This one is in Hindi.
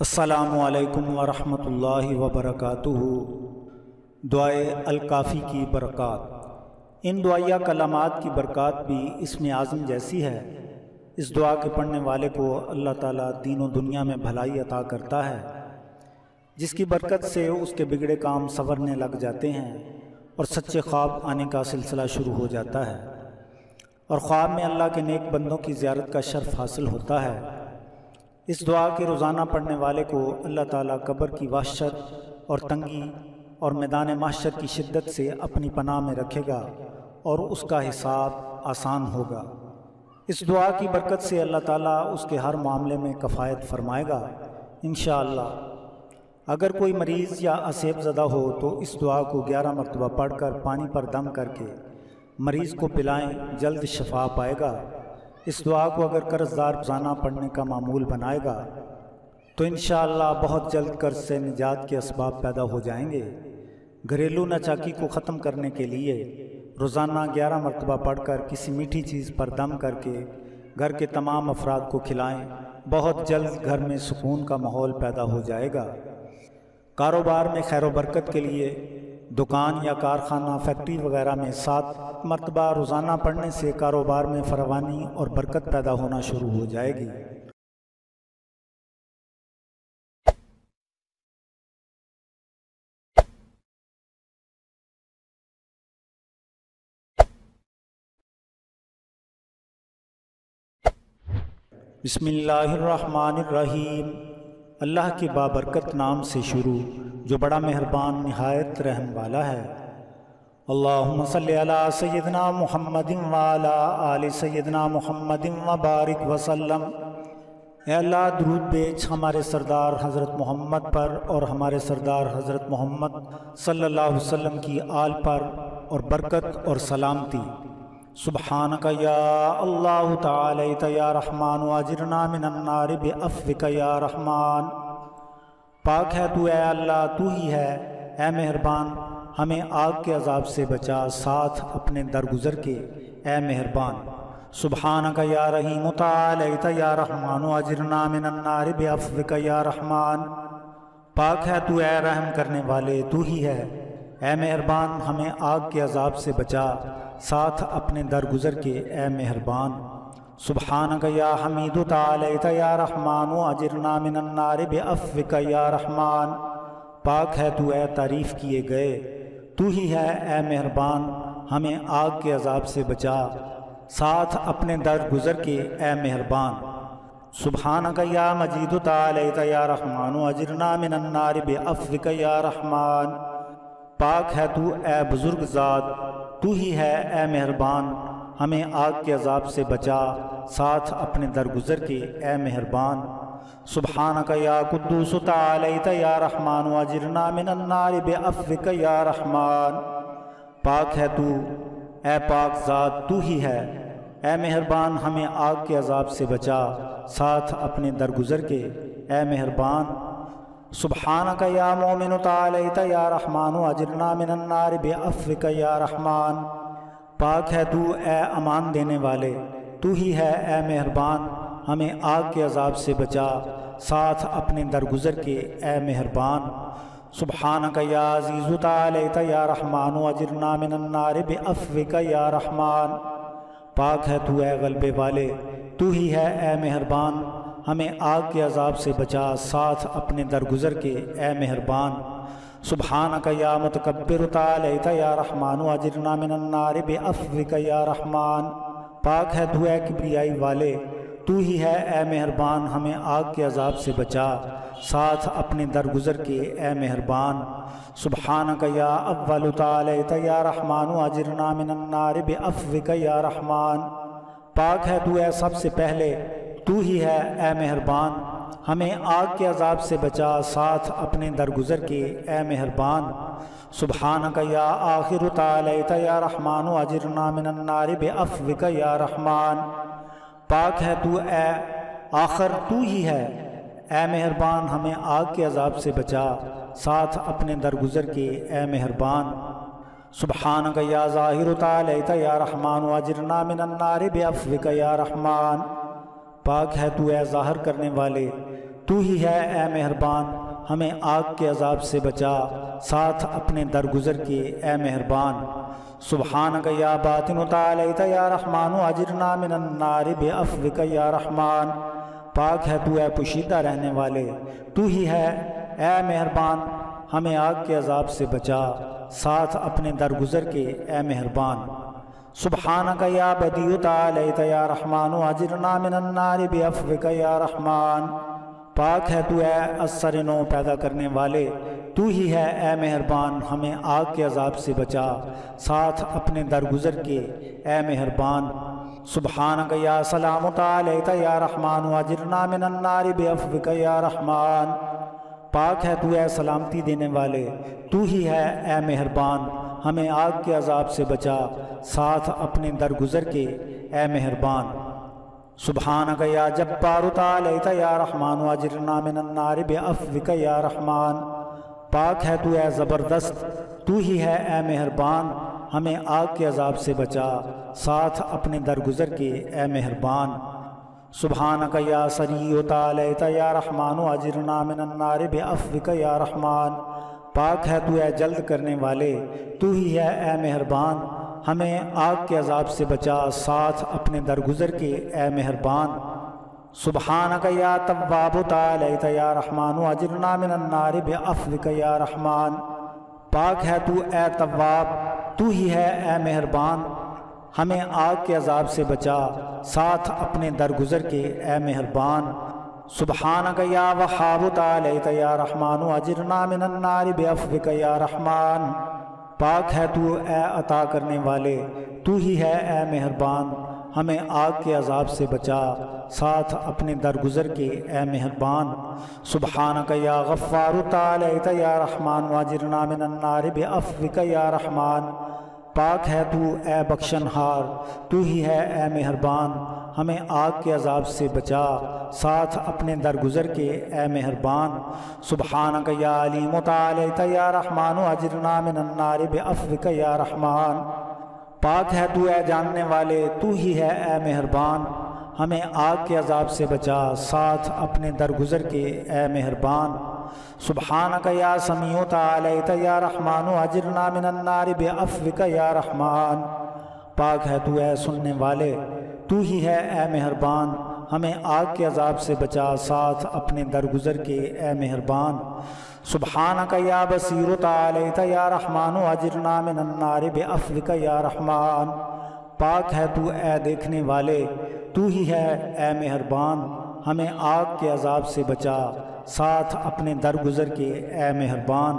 असलकम वरहमतुल्लाहि वबरकातुहु। दुआए अलकाफ़ी की बरक़ात। इन दुआया कलामात की बरक़ात भी इसमें आज़म जैसी है। इस दुआ के पढ़ने वाले को अल्लाह ताला दीन दुनिया में भलाई अता करता है। जिसकी बरकत से उसके बिगड़े काम संवरने लग जाते हैं और सच्चे ख्वाब आने का सिलसिला शुरू हो जाता है। और ख्वाब में अल्लाह के नेक बंदों की ज़्यारत का शर्फ हासिल होता है। इस दुआ के रोज़ाना पढ़ने वाले को अल्लाह ताला कब्र की वहशत और तंगी और मैदान माशर की शिद्दत से अपनी पनाह में रखेगा और उसका हिसाब आसान होगा। इस दुआ की बरकत से अल्लाह ताला उसके हर मामले में कफ़ायत फरमाएगा इन अगर कोई मरीज़ या असेब ज़दा हो तो इस दुआ को ग्यारह मरतबा पढ़ कर पानी पर दम करके मरीज़ को पिलाएँ, जल्द शफा पाएगा। इस दुआ को अगर कर्जदार रोज़ाना पढ़ने का मामूल बनाएगा तो इन बहुत जल्द कर्ज से निजात के इसबाब पैदा हो जाएँगे। घरेलू नचाकी को ख़त्म करने के लिए रोज़ाना ग्यारह मरतबा पढ़कर किसी मीठी चीज़ पर दम करके घर के तमाम अफराद को खिलाएँ। बहुत जल्द घर में सुकून का माहौल पैदा हो जाएगा। कारोबार में खैर बरकत के लिए दुकान या कारखाना, फैक्ट्री वगैरह में सात मरतबा रोज़ाना पढ़ने से कारोबार में फरवानी और बरकत पैदा होना शुरू हो जाएगी। बिस्मिल्लाहिर्रहमानिर्रहीम। अल्लाह के बाबरकत नाम से शुरू। जो बड़ा मेहरबान, नहायत रहम वाला है। अल्लाहुम्म सल्लि अला सय्यदना मुहम्मदिन वाला आल सय्यदना मुहम्मदिन व बारिक वसल्लम। अल्लाह, दरूद बेच हमारे सरदार हज़रत मोहम्मद पर और हमारे सरदार हज़रत मोहम्मद सल्लल्लाहु अलैहि वसल्लम की आल पर और बरकत और सलामती। सुबहान या अल्लाह तया रहमान, वाजिरना मिनन्नार बेअफ़िक या रहमान। पाक है तू ए अल्लाह, तू ही है। ए मेहरबान, हमें आग के अजाब से बचा, साथ अपने दरगुजर के। ए मेहरबान सुबहान का या रही मुताल या रहमान, अजरना मिनन्नार बेअफ़िक या रहमान। पाक है तू ए रहम करने वाले, तू ही है। ए मेहरबान, हमें आग के अजाब से बचा, साथ अपने दरगुजर के। ए मेहरबान सुबहान या हमीद या रहमान अजरना मिनन्नार बेअफ़िक या रहमान। पाक है तू ए तारीफ़ किए गए। तू ही है ए मेहरबान। हमें आग के अजाब से बचा। साथ अपने दर गुज़र के ए मेहरबान। सुबहान या मजीद या रहमान अजरना मिनन्नार बेअफ़िक या रहमान। पाक है तू ए बुज़ुर्ग ज़ात। तू ही है ए मेहरबान। हमें आग के अजाब से बचा, साथ अपने दरगुजर के ए मेहरबान सुबहान का या कुद्दूस या रहमान, वाजिरना मिनन्नार बेअफ़िक या रहमान। पाक है तू ए पाक ज़ात, तू ही है। ए मेहरबान, हमें आग के अजाब से बचा, साथ अपने दरगुजर के ए मेहरबान सुबहान का या मोमिन या रहमान अजरना मिनन्नार बेअफ़िक या रहमान। पाक है तू ए अमान देने वाले, तू ही है ए मेहरबान, हमें आग के अजाब से बचा, साथ अपने दरगुजर के ए मेहरबान। सुबहान का या अज़ीज़ या रहमान अजरना मिनन्नार बेअफ़िक या रहमान। पाक है तू ए गलबे वाले, तू ही है ए मेहरबान, हमें आग के अजाब से बचा, साथ अपने दरगुजर के ए मेहरबान। सुबहान या मतकबर या रहमान अजरना मिनन्नार बेअफ़िक या रहमान। पाक है तू ए किब्रियाई वाले, तू ही है ए मेहरबान, हमें आग के अजाब से बचा। साथ अपने दरगुजर के ए मेहरबान। सुबहान या अव्वल या रहमान अजरना मिनन्नार बेअफ़िक या रहमान। पाक है तू ए सबसे पहले, तू ही है ए मेहरबान। हमें आग के अजाब से बचा साथ अपने दरगुजर के, ए मेहरबान। सुबहान का या आखिर या रहमान अजरना मिनन्नार बेअफ़िक या रहमान। पाक है तू, ए आखिर तू ही है। ए मेहरबान, हमें आग के अजाब से बचा साथ अपने दरगुजर के, ए मेहरबान। सुबहान का या ज़ाहिर या रहमान अजरना मिनन्नार बेअफ़िक या रहमान। पाक है तू ए ज़ाहर करने वाले। तू ही है ए मेहरबान। हमें आग के अजाब से बचा। साथ अपने दरगुजर के ए मेहरबान। सुबहान या बातिन या रहमान अजरना मिनन्नार बेअफ़िक या रहमान। पाक है तू ए पुशीदा रहने वाले। तू ही है ए मेहरबान। हमें आग के अजाब से बचा। साथ अपने दरगुजर के ए मेहरबान। सुबहान या बदी या रहमान अजरना मिनन्नार बेअफ़िक या रहमान पाक है तू ए असर नो पैदा करने वाले तू ही है ए मेहरबान हमें आग के अजाब से बचा साथ अपने दरगुजर के ए मेहरबान सुबहान गया सलाम या रहमान वजरना मिनन्नार बेअफ़िक या रहमान पाक है तू ए सलामती देने वाले तू ही है ए मेहरबान हमें आग के अजाब से बचा, साथ अपने दरगुजर के ए मेहरबान। सुबहान गया जब्बार या रहमान वजरना मिनन्नार बेअफ़िक या रहमान। पाक है तू ए ज़बरदस्त, तू ही है ए मेहरबान। हमें आग के अजाब से बचा, साथ अपने दरगुजर के ए मेहरबान। सुबहान या सरी या रहमान अजरना मिनन्नार बेअफ़िक या रहमान। पाक है तू ए जल्द करने वाले, तू ही है ए मेहरबान। हमें आग के अजाब से बचा, साथ अपने दरगुजर के ए मेहरबान। सुबहान या तब्बाब रहमान अजरना मिनन्नार बेअफ़िक या रहमान। पाक है तू ए तवाब तू ही है ए मेहरबान। हमें आग के अजाब से बचा, साथ अपने दरगुजर के ए मेहरबान। सुबहान या वहाब या रहमान अजरना मिनन्नार रहमान पाक है तू ए अता करने वाले। तू ही है ए मेहरबान। हमें आग के अजाब से बचा। साथ अपने दरगुजर के ए मेहरबान। सुबहान या गफ़ार या रहमान। वाजिरना मिनन्नार बेअफ़िक या रहमान। पाक है तू, ए बख्शनहार। तू ही है, ए मेहरबान। हमें आग के अजाब से बचा। साथ अपने दरगुजर के, ए मेहरबान। सुबहान या अलीम या रहमान, अजरना मिनन्नार बेअफ़िक या रहमान। पाक है तू, ए जानने वाले। तू ही है, ए मेहरबान। हमें आग के अजाब से बचा। साथ अपने दरगुजर के, ए मेहरबान। सुबहान या समीो या रहमान अजरना मिनन्नार बेअफ़िक या रहमान पाक है तू ए सुनने वाले। तू ही है ए मेहरबान। हमें आग के अजाब से बचा, साथ अपने दरगुजर के ए मेहरबान। सुबहान या बसीर या रहमान अजरना मिनन्नार बेअफ़िक या रहमान पाक है तू ए देखने वाले। तू ही है ए मेहरबान। हमें आग के अजाब से बचा साथ अपने दरगुजर के ए मेहरबान।